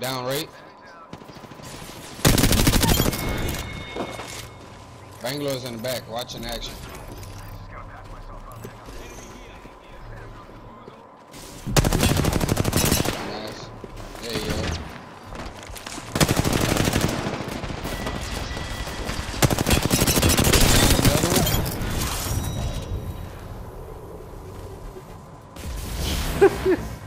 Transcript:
Down right. Bangalore's in the back, watching action. Nice. There you